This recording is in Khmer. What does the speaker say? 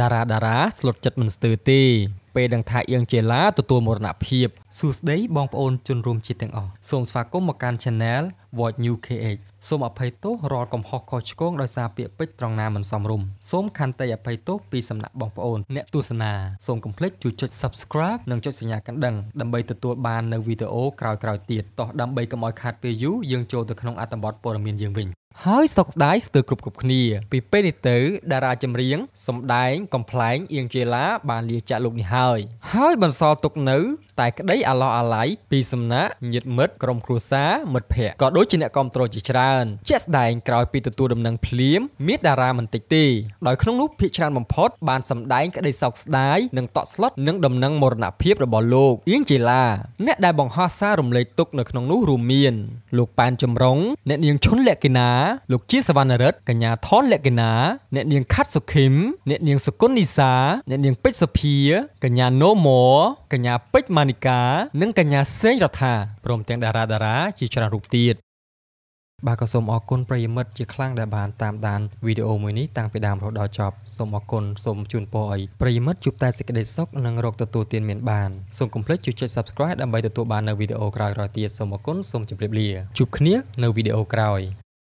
តារាតារាស្លុតចិត្តមិនស្ទើរទេពេលដឹងថាអៀងជេឡាទទួលមរណភាពសួស្តីបងប្អូនជនរួមជាតិទាំងអស់សូមស្វាគមន៍មកកាន់ Channel Watch New KH សូមអភ័យទោសរាល់កំហុសខុសឆ្គងដោយសារពាក្យពេចន៍ត្រង់ណាមិនសមរម្យសូមខន្តីអភ័យទោសពីសំណាក់បងប្អូនអ្នកទស្សនាសូមកុំភ្លេចជួយចុច Subscribe និងចុចសញ្ញាកណ្ដឹងដើម្បីទទួលបាននូវវីដេអូក្រោយៗទៀតតោះដើម្បីកុំឲ្យខាតពេលយូរយើងចូលទៅក្នុងអត្ថបទព័ត៌មានយើងវិញ ហើយសោកស្ដាយស្ទើរគ្រប់គ្រប់គ្នា ពីពេលនេះទៅតារាចម្រៀងសម្ដែងកំ pl ែងអៀងជេឡាបានលាចាក់លោកនេះហើយហើយបន្សល់ទុកនៅ តែក្តីអាឡោះអាល័យពីសំណាក់ញាតិមិត្តក្រុមគ្រួសារមិត្តភ័ក្តិក៏ដូចជាអ្នកគ្រប់គ្រងជាច្រើនជាក់ស្ដែងក្រោយពីទទួលដំណឹងភ្លាមមានតារាមិនតិចទេដោយក្នុងនោះភាគច្រើនបំផុតបានសម្ដែងក្តីសោកស្ដាយនិងតក់ស្លុតនឹងដំណឹងមរណភាពរបស់លោកអៀងជេឡាអ្នកដែលបង្ហោះសាររំលែកទុកនៅក្នុងនោះរួមមានលោកប៉ែនចម្រុងអ្នកនាងឈុនលក្ខិណាលោកជាសវណ្ណរិទ្ធកញ្ញាថនលក្ខិណាអ្នកនាងខាត់សុខឹមអ្នកនាងសុគន្ធនីសាអ្នកនាងពេជ្រសុភាកញ្ញាណូមកញ្ញាពេជ្រម៉ានីកា និងកញ្ញាសេងរដ្ឋាព្រមទាំងតារាតារាជាច្រើនរូបទៀតបាទក៏សូមអរគុណប្រិយមិត្តជាខ្លាំងដែលបានតាមដានវីដេអូមួយនេះតាំងពីដើមរហូតដល់ចប់សូមអរគុណសូមជូនពរឲ្យប្រិយមិត្តជួបតែសេចក្តីសុខនិងរកទទួលទានមានបានសូមកុំភ្លេចជួយចុច Subscribe ដើម្បីទទួលបាននូវវីដេអូក្រោយៗទៀតសូមអរគុណសូមជម្រាបលាជួបគ្នានៅវីដេអូក្រោយ